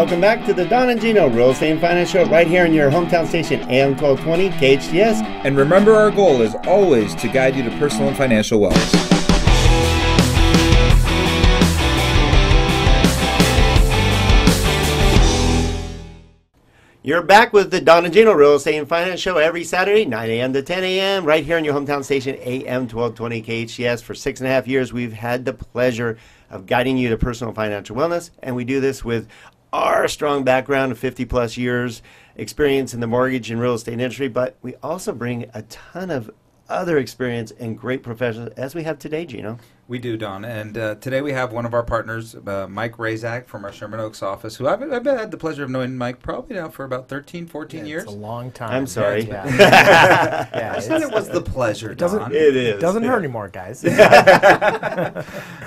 Welcome back to the Don and Gino Real Estate and Finance Show right here in your hometown station, AM 1220 KHTS. And remember, our goal is always to guide you to personal and financial wellness. You're back with the Don and Gino Real Estate and Finance Show every Saturday, 9 a.m. to 10 a.m. right here in your hometown station, AM 1220 KHTS. For six and a half years, we've had the pleasure of guiding you to personal financial wellness, and we do this with our strong background of 50 plus years experience in the mortgage and real estate industry, but we also bring a ton of other experience and great professionals as we have today, Gino. We do, Don. And uh, today we have one of our partners, uh, Mike Razak from our Sherman Oaks office, who I've, I've had the pleasure of knowing Mike probably now for about 13, 14 Yeah, years. It's a long time. I'm sorry. Yeah. yeah, I said it was the pleasure, it doesn't Don. It is. doesn't hurt anymore, guys.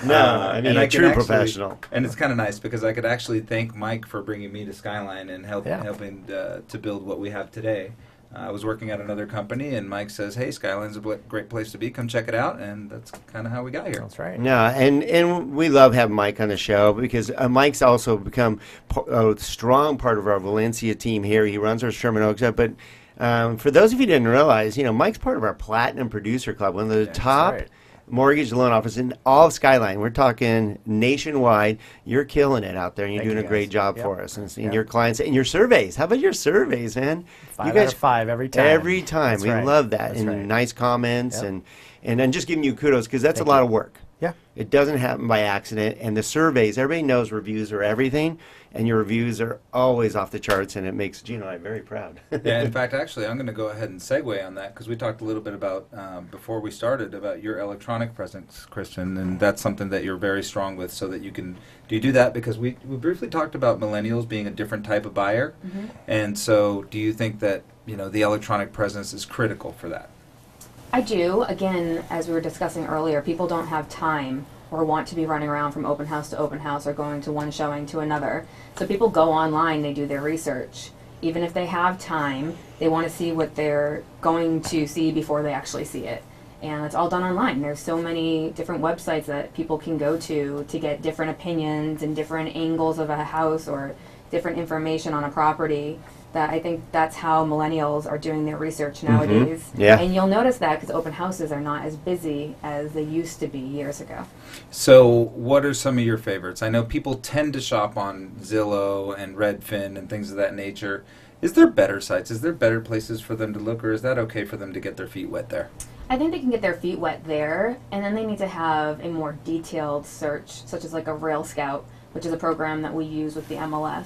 No, I mean, and a can true actually- professional. And it's kind of nice because I could actually thank Mike for bringing me to Skyline and help, Yeah. helping uh, to build what we have today. I was working at another company, and Mike says, "Hey, Skyline's a bl- great place to be. Come check it out." And that's kind of how we got here. That's right. No, and and we love having Mike on the show because uh, Mike's also become p- a strong part of our Valencia team here. He runs our Sherman Oaks, up, but um, for those of you who didn't realize, you know, Mike's part of our Platinum Producer Club, one of the that's top right. Mortgage loan office in all of Skyline. We're talking nationwide. You're killing it out there, and you're Thank doing you, a great job Yep. for us, and, and Yep. your clients and your surveys. How about your surveys, man? Five you of five every time. Every time, That's we right. love that, That's and right. nice comments, Yep. and and then just giving you kudos because that's Thank a lot you. of work. Yeah. It doesn't happen by accident. And the surveys, everybody knows reviews are everything, and your reviews are always off the charts, and it makes Gino and I very proud. yeah, in fact, actually, I'm going to go ahead and segue on that because we talked a little bit about um, before we started about your electronic presence, Kristin, and that's something that you're very strong with. So that you can do you do that because we we briefly talked about millennials being a different type of buyer, and so do you think that you know the electronic presence is critical for that? I do. Again, as we were discussing earlier, people don't have time or want to be running around from open house to open house or going to one showing to another. So people go online, they do their research. Even if they have time, they want to see what they're going to see before they actually see it. And it's all done online. There's so many different websites that people can go to to get different opinions and different angles of a house or different information on a property. That I think that's how millennials are doing their research mm-hmm. nowadays. Yeah. And you'll notice that because open houses are not as busy as they used to be years ago. So, what are some of your favorites? I know people tend to shop on Zillow and Redfin and things of that nature. Is there better sites? Is there better places for them to look, or is that okay for them to get their feet wet there? I think they can get their feet wet there, and then they need to have a more detailed search, such as like a RealScout, which is a program that we use with the MLS.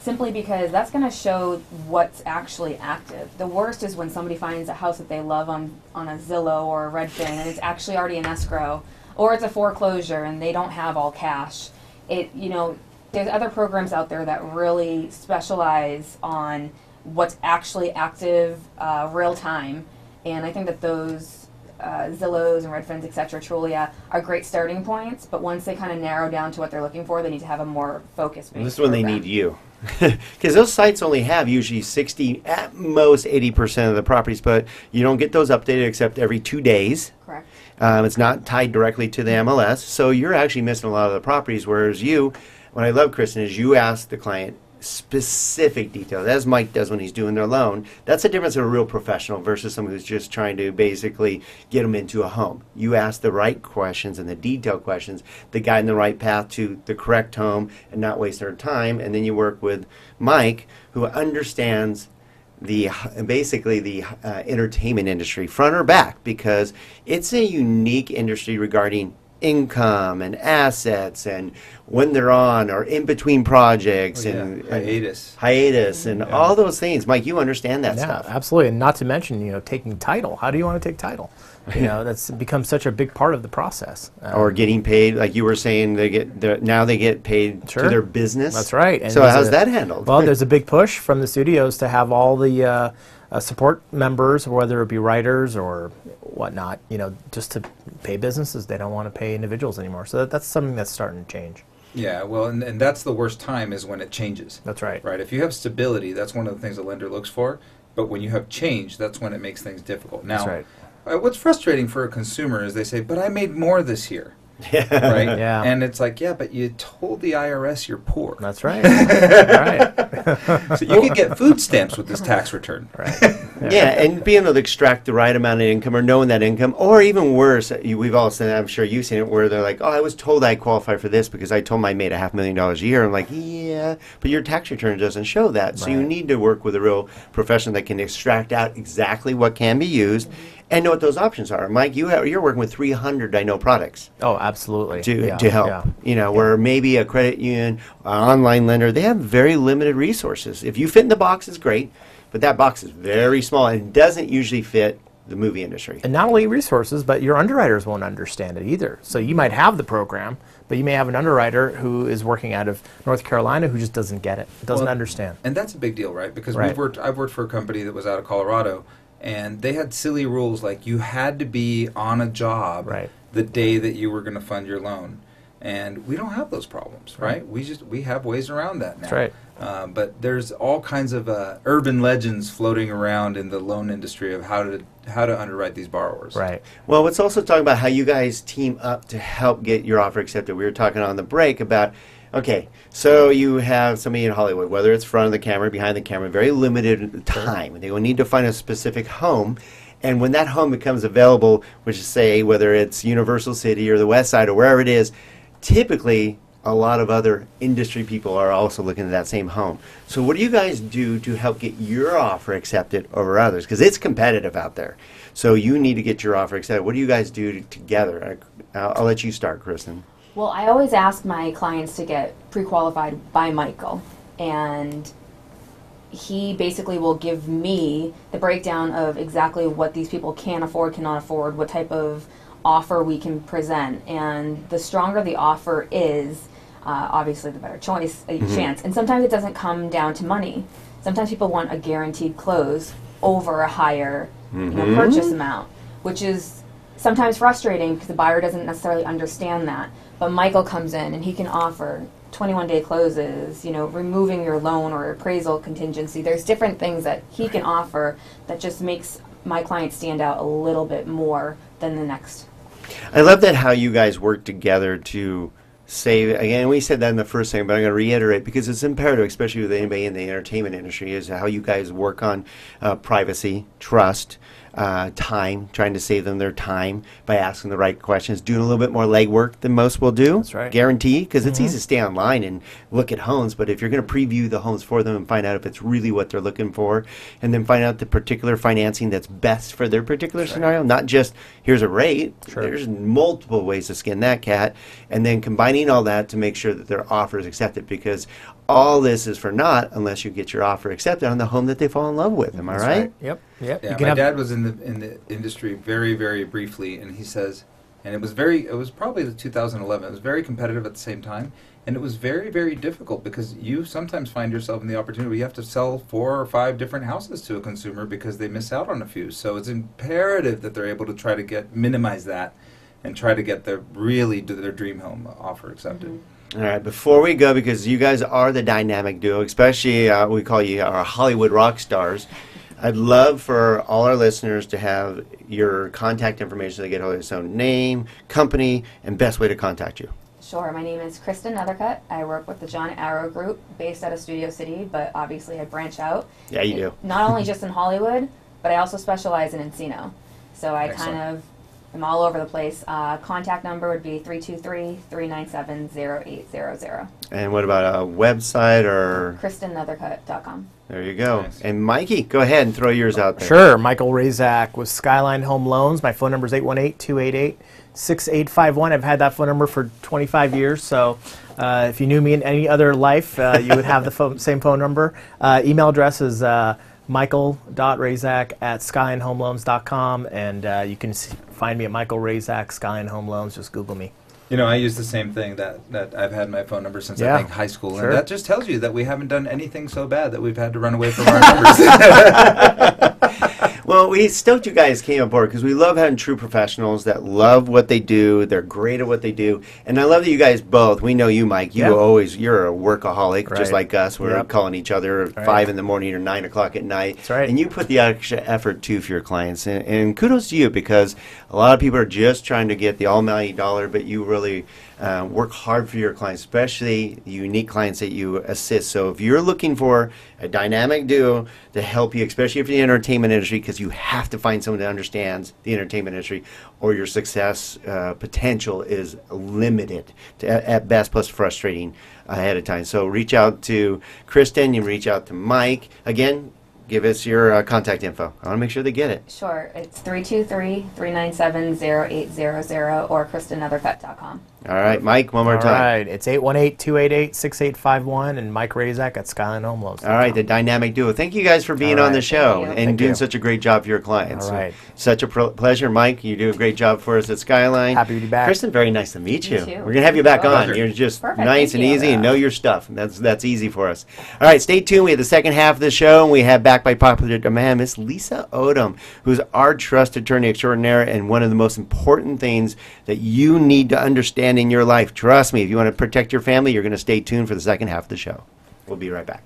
Simply because that's going to show what's actually active. The worst is when somebody finds a house that they love on, on a Zillow or a Redfin, and it's actually already in escrow, or it's a foreclosure and they don't have all cash. It you know, there's other programs out there that really specialize on what's actually active, uh, real time, and I think that those uh, Zillows and Redfins, et cetera, Trulia are great starting points. But once they kind of narrow down to what they're looking for, they need to have a more focused. this is when they need you. Because those sites only have usually 60, at most 80% of the properties, but you don't get those updated except every two days. Correct. Um, it's not tied directly to the MLS, so you're actually missing a lot of the properties. Whereas you, what I love, Kristin, is you ask the client specific details, as Mike does when he's doing their loan. That's the difference of a real professional versus someone who's just trying to basically get them into a home. You ask the right questions and the detailed questions that guide in the right path to the correct home and not waste their time. And then you work with Mike, who understands the basically the uh, entertainment industry front or back because it's a unique industry regarding income and assets and when they're on or in between projects Oh, yeah. and, and Hiatus. hiatus and all those things mike you understand that yeah, stuff absolutely. And not to mention, you know, taking title. How do you want to take title? You know, that's become such a big part of the process. Um, or getting paid like you were saying they get now they get paid to their business That's right. And so how's a- that handled Well, there's a big push from the studios to have all the uh, uh, support members, whether it be writers or whatnot, you know, just to pay businesses. They don't want to pay individuals anymore. So that, that's something that's starting to change. Yeah, well, and, and that's the worst time is when it changes. That's right. Right. If you have stability, that's one of the things a lender looks for. But when you have change, that's when it makes things difficult. Now, That's right. uh, what's frustrating for a consumer is they say, "But I made more this year." right? Yeah. And it's like, yeah, but you told the IRS you're poor. That's right. right. so you can get food stamps with this tax return. Right. Yeah, and being able to extract the right amount of income or knowing that income, or even worse, you, we've all seen it, I'm sure you've seen it, where they're like, oh, I was told I qualify for this because I told my mate a half million dollars a year. I'm like, yeah, but your tax return doesn't show that. So you need to work with a real professional that can extract out exactly what can be used and know what those options are. Mike, you have, you're working with 300, I know, products Oh, absolutely. to, Yeah, to help. yeah. You know, where maybe a credit union, an online lender, they have very limited resources. If you fit in the box, it's great, but that box is very small and doesn't usually fit the movie industry. And not only resources, but your underwriters won't understand it either. So you might have the program, but you may have an underwriter who is working out of North Carolina who just doesn't get it, doesn't Well, understand. And that's a big deal, right? Because Right. we've worked. I've worked for a company that was out of Colorado, and they had silly rules like you had to be on a job Right. the day that you were going to fund your loan. And we don't have those problems, right? We just we have ways around that now. That's right. Uh, but there's all kinds of uh, urban legends floating around in the loan industry of how to how to underwrite these borrowers. Right. Well, let's also talk about how you guys team up to help get your offer accepted. We were talking on the break about, okay, so you have somebody in Hollywood, whether it's front of the camera, behind the camera, very limited time. They will need to find a specific home. And when that home becomes available, which is say whether it's Universal City or the West Side or wherever it is, typically a lot of other industry people are also looking at that same home. So what do you guys do to help get your offer accepted over others? Because it's competitive out there. So you need to get your offer accepted. What do you guys do to, together? I- I'll, I'll let you start, Kristin. Well, I always ask my clients to get pre-qualified by Michael, and he basically will give me the breakdown of exactly what these people can afford, cannot afford, what type of offer we can present, and the stronger the offer is, uh, obviously the better choice, a chance. And sometimes it doesn't come down to money. Sometimes people want a guaranteed close over a higher you know, mm-hmm. purchase amount, which is sometimes frustrating because the buyer doesn't necessarily understand that. But Michael comes in and he can offer 21 day closes, you know, removing your loan or appraisal contingency. There's different things that he can offer that just makes my client stand out a little bit more than the next. I love that how you guys work together to save. Again, we said that in the first thing, but I'm going to reiterate because it's imperative, especially with anybody in the entertainment industry, is how you guys work on uh, privacy, trust, uh, time, trying to save them their time by asking the right questions, doing a little bit more legwork than most will do. That's right. Guarantee, because it's easy to stay online and look at homes, but if you're going to preview the homes for them and find out if it's really what they're looking for, and then find out the particular financing that's best for their particular scenario, not just here's a rate. Sure. There's multiple ways to skin that cat, and then combining all that to make sure that their offer is accepted because all this is for naught unless you get your offer accepted on the home that they fall in love with. Am I That's right? Yep. Yep. Yeah, my have- dad was in the in the industry very very briefly, and he says, and it was very it was probably the 2011. It was very competitive at the same time, and it was very very difficult because you sometimes find yourself in the opportunity where you have to sell four or five different houses to a consumer because they miss out on a few. So it's imperative that they're able to try to get minimize that, and try to get their really their dream home offer accepted. Mm-hmm. All right, before we go, because you guys are the dynamic duo, especially uh, we call you our Hollywood rock stars. I'd love for all our listeners to have your contact information so they get hold of your own name, company, and best way to contact you. Sure, my name is Kristin Neithercut. I work with the John Aaroe Group based out of Studio City, but obviously I branch out. Yeah, you do. Not only just in Hollywood, but I also specialize in Encino. So I Excellent. kind of am all over the place. Uh, contact number would be 323 397 0800. And what about a website or? KristinNeithercut.com. There you go. Nice. And Mikey, go ahead and throw yours out there. Sure. Michael Razak with Skyline Home Loans. My phone number is 818 288 6851. I've had that phone number for 25 years. So uh, if you knew me in any other life, uh, you would have the phone, same phone number. Uh, email address is uh, michael.razak at skylinehomeloans.com. And uh, you can s- find me at Michael Razak, Skyline Home Loans. Just Google me. You know, I use the same thing that, that I've had my phone number since Yeah, I think high school, sure. and that just tells you that we haven't done anything so bad that we've had to run away from our numbers. We stoked you guys came aboard because we love having true professionals that love what they do. They're great at what they do, and I love that you guys both. We know you, Mike. You Yeah. always you're a workaholic, just like us. We're Yep. calling each other Right. five in the morning or nine o'clock at night. That's right. And you put the extra effort too for your clients, and, and kudos to you because a lot of people are just trying to get the almighty dollar, but you really uh, work hard for your clients, especially unique clients that you assist. So if you're looking for a dynamic duo to help you, especially if you're in the entertainment industry, because you have to find someone that understands the entertainment industry, or your success uh, potential is limited to, at, best, plus frustrating ahead of time. So reach out to Kristin. You reach out to Mike. Again, give us your uh, contact info. I want to make sure they get it. Sure, it's 323-397-0800 or KristinNeithercut.com. All right, Mike. One more All time. All right, it's 818-288-6851 and Mike Razak at Skyline Home Loans. All right, the dynamic duo. Thank you guys for being All on the show Thank and Thank doing you. such a great job for your clients. All right. Such a pro- pleasure, Mike. You do a great job for us at Skyline. Happy to be back. Kristin, very nice to meet you. You too. We're gonna have you back on. Pleasure. You're just Perfect, nice thank and you. easy and know your stuff. That's that's easy for us. All right, stay tuned. We have the second half of the show, and we have back by popular demand Miss Lisa Odom, who's our trust attorney extraordinaire, and one of the most important things that you need to understand in your life. Trust me, if you want to protect your family, you're going to stay tuned for the second half of the show. We'll be right back.